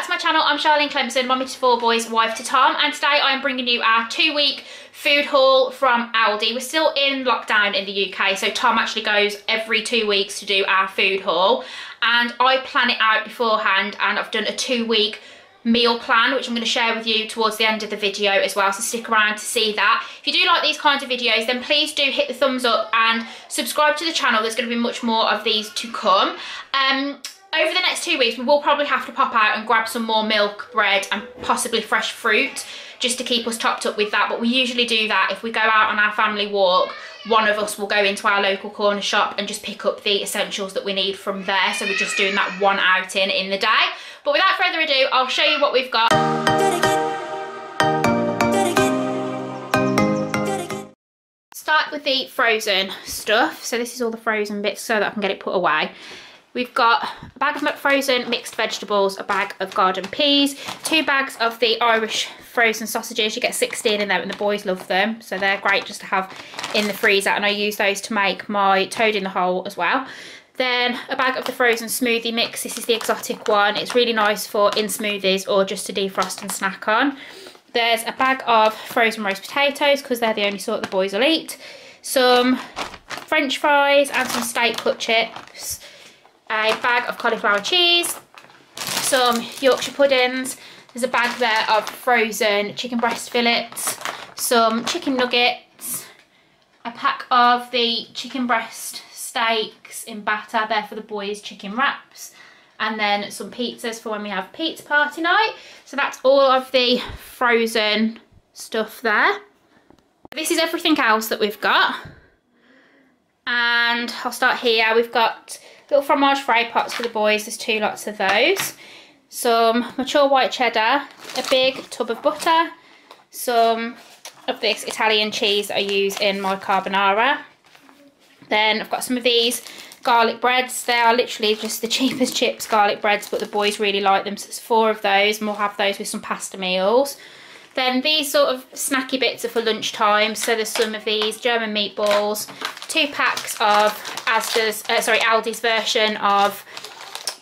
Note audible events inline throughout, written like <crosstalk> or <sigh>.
back to my channel. I'm Charlene Clempson, mommy to four boys, wife to Tom, and today I'm bringing you our two week food haul from Aldi. We're still in lockdown in the UK, so Tom actually goes every two weeks to do our food haul, and I plan it out beforehand, and I've done a two week meal plan which I'm going to share with you towards the end of the video as well so stick around to see that. If you do like these kinds of videos then please do hit the thumbs up and subscribe to the channel. There's going to be much more of these to come. Um over the next two weeks we will probably have to pop out and grab some more milk bread and possibly fresh fruit just to keep us topped up with that. But we usually do that. If we go out on our family walk one of us will go into our local corner shop and just pick up the essentials that we need from there. So we're just doing that one outing in the day. But without further ado I'll show you what we've got. Start with the frozen stuff. So this is all the frozen bits so that I can get it put away We've got a bag of frozen mixed vegetables, a bag of garden peas, two bags of the Irish frozen sausages. You get 16 in them and the boys love them. So they're great just to have in the freezer. And I use those to make my toad in the hole as well. Then a bag of the frozen smoothie mix. This is the exotic one. It's really nice for in smoothies or just to defrost and snack on. There's a bag of frozen roast potatoes because they're the only sort the boys will eat. Some french fries and some steak cut chips a bag of cauliflower cheese, some Yorkshire puddings, there's a bag there of frozen chicken breast fillets, some chicken nuggets, a pack of the chicken breast steaks in batter there for the boys chicken wraps and then some pizzas for when we have pizza party night. So that's all of the frozen stuff there. This is everything else that we've got. And I'll start here. We've got Little fromage frais pots for the boys, there's two lots of those. Some mature white cheddar, a big tub of butter, some of this Italian cheese that I use in my carbonara. Then I've got some of these garlic breads. They are literally just the <laughs> cheapest chips garlic breads, but the boys really like them. So it's four of those, and we'll have those with some pasta meals. Then these sort of snacky bits are for lunchtime. So there's some of these German meatballs, two packs of Asda's, uh, sorry, Aldi's version of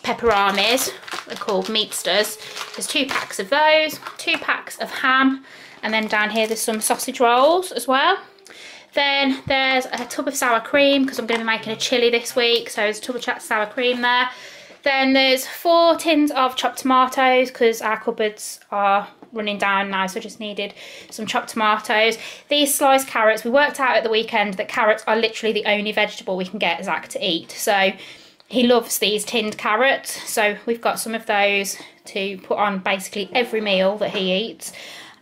pepperonis. They're called Meatsters. There's two packs of those, two packs of ham, and then down here there's some sausage rolls as well. Then there's a tub of sour cream because I'm going to be making a chilli this week. So there's a tub of sour cream there. Then there's four tins of chopped tomatoes because our cupboards are running down now so I just needed some chopped tomatoes. These sliced carrots, we worked out at the weekend that carrots are literally the only vegetable we can get Zach to eat. So he loves these tinned carrots so we've got some of those to put on basically every meal that he eats.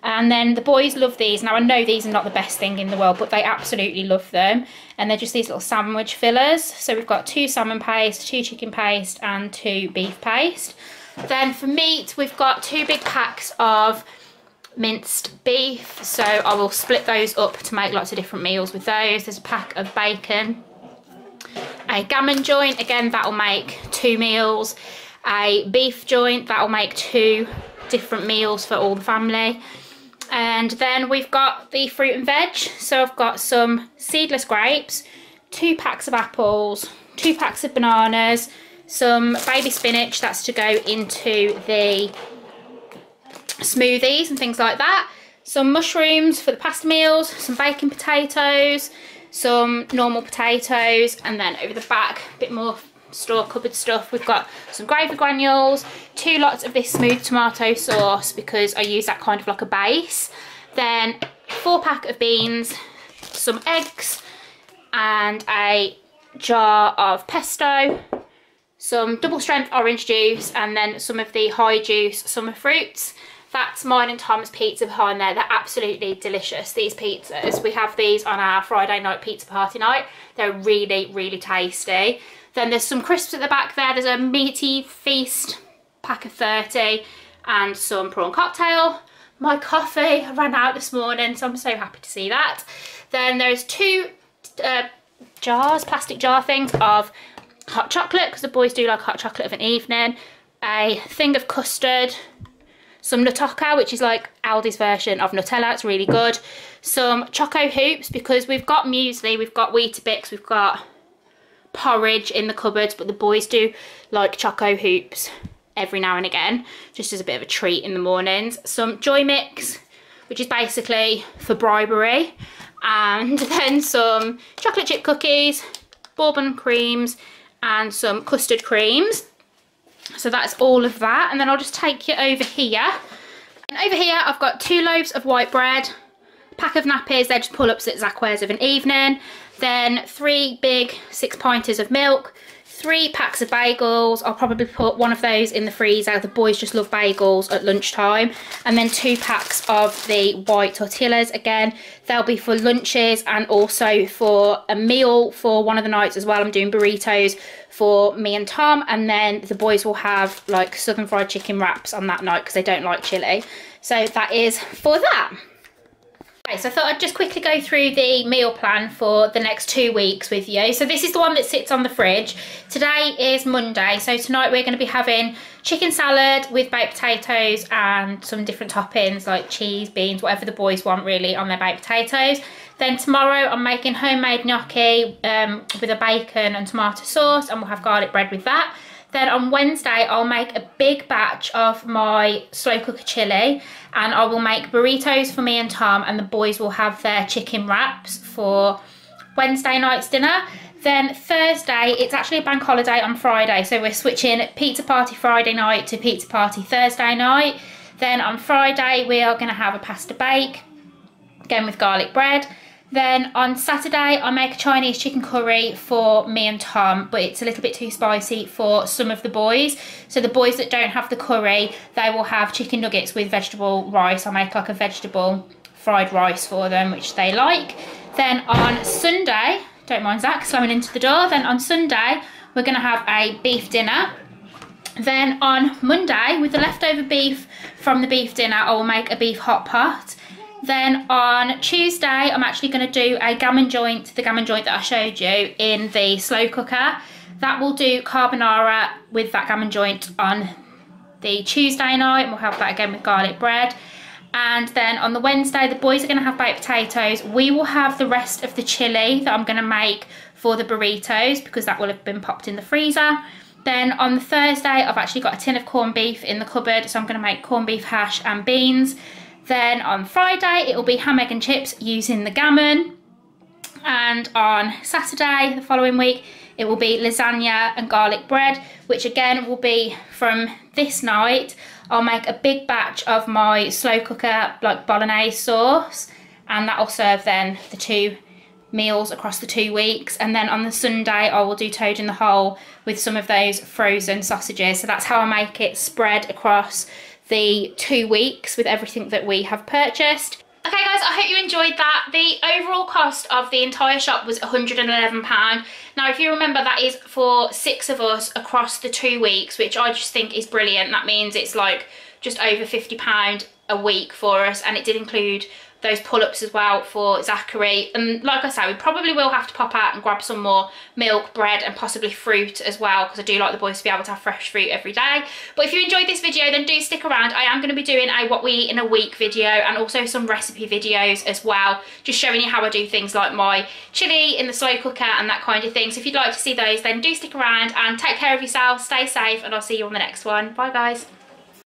And then the boys love these. Now I know these are not the best thing in the world, but they absolutely love them. And they're just these little sandwich fillers. So we've got two salmon paste, two chicken paste and two beef paste. Then for meat, we've got two big packs of minced beef. So I will split those up to make lots of different meals with those. There's a pack of bacon. A gammon joint, again, that'll make two meals. A beef joint, that'll make two different meals for all the family. And then we've got the fruit and veg. So I've got some seedless grapes, two packs of apples, two packs of bananas, some baby spinach, that's to go into the smoothies and things like that. Some mushrooms for the pasta meals, some baking potatoes, some normal potatoes, and then over the back, a bit more store cupboard stuff. We've got some gravy granules, two lots of this smooth tomato sauce because I use that kind of like a base. Then four pack of beans, some eggs, and a jar of pesto, some double strength orange juice and then some of the high juice summer fruits. That's mine and Tom's pizza behind there. They're absolutely delicious, these pizzas. We have these on our Friday night pizza party night. They're really, really tasty. Then there's some crisps at the back there. There's a meaty feast pack of 30 and some prawn cocktail. My coffee ran out this morning, so I'm so happy to see that. Then there's two uh, jars, plastic jar things of hot chocolate because the boys do like hot chocolate of an evening, a thing of custard, some Nutoka, which is like Aldi's version of Nutella, it's really good, some Choco Hoops because we've got muesli, we've got Weetabix, we've got porridge in the cupboards, but the boys do like Choco Hoops every now and again, just as a bit of a treat in the mornings. Some Joy Mix, which is basically for bribery. And <laughs> then some chocolate chip cookies, bourbon creams, and some custard creams. So that's all of that. And then I'll just take you over here. And over here, I've got two loaves of white bread, pack of nappies, they're just pull-ups that Zach wears of an evening. Then three big six pinters of milk, three packs of bagels. I'll probably put one of those in the freezer. The boys just love bagels at lunchtime. And then two packs of the white tortillas. Again, they'll be for lunches and also for a meal for one of the nights as well. I'm doing burritos for me and Tom. And then the boys will have like southern fried chicken wraps on that night because they don't like chili. So that is for that. Okay, so I thought I'd just quickly go through the meal plan for the next two weeks with you. So this is the one that sits on the fridge. Today is Monday, so tonight we're going to be having chicken salad with baked potatoes and some different toppings like cheese, beans, whatever the boys want really on their baked potatoes. Then tomorrow I'm making homemade gnocchi um, with a bacon and tomato sauce and we'll have garlic bread with that. Then on Wednesday, I'll make a big batch of my slow cooker chili and I will make burritos for me and Tom and the boys will have their chicken wraps for Wednesday night's dinner. Then Thursday, it's actually a bank holiday on Friday, so we're switching pizza party Friday night to pizza party Thursday night. Then on Friday, we are going to have a pasta bake, again with garlic bread. Then on Saturday, I make a Chinese chicken curry for me and Tom, but it's a little bit too spicy for some of the boys. So the boys that don't have the curry, they will have chicken nuggets with vegetable rice. I make like a vegetable fried rice for them, which they like. Then on Sunday, don't mind Zach slamming into the door. Then on Sunday, we're gonna have a beef dinner. Then on Monday, with the leftover beef from the beef dinner, I will make a beef hot pot. Then on Tuesday, I'm actually going to do a gammon joint, the gammon joint that I showed you in the slow cooker. That will do carbonara with that gammon joint on the Tuesday night. And we'll have that again with garlic bread. And then on the Wednesday, the boys are going to have baked potatoes. We will have the rest of the chili that I'm going to make for the burritos because that will have been popped in the freezer. Then on the Thursday, I've actually got a tin of corned beef in the cupboard. So I'm going to make corned beef hash and beans. Then on Friday, it will be ham, egg and chips using the gammon. And on Saturday, the following week, it will be lasagna and garlic bread, which again will be from this night. I'll make a big batch of my slow cooker, like bolognese sauce, and that'll serve then the two meals across the two weeks. And then on the Sunday, I will do toad in the hole with some of those frozen sausages. So that's how I make it spread across the two weeks with everything that we have purchased. Okay guys, I hope you enjoyed that. The overall cost of the entire shop was £111. Now if you remember that is for six of us across the two weeks, which I just think is brilliant. That means it's like just over £50 a week for us and it did include those pull-ups as well for Zachary. And like I say, we probably will have to pop out and grab some more milk, bread and possibly fruit as well because I do like the boys to be able to have fresh fruit every day. But if you enjoyed this video, then do stick around. I am going to be doing a what we eat in a week video and also some recipe videos as well, just showing you how I do things like my chili in the slow cooker and that kind of thing. So if you'd like to see those, then do stick around and take care of yourself, stay safe, and I'll see you on the next one. Bye guys.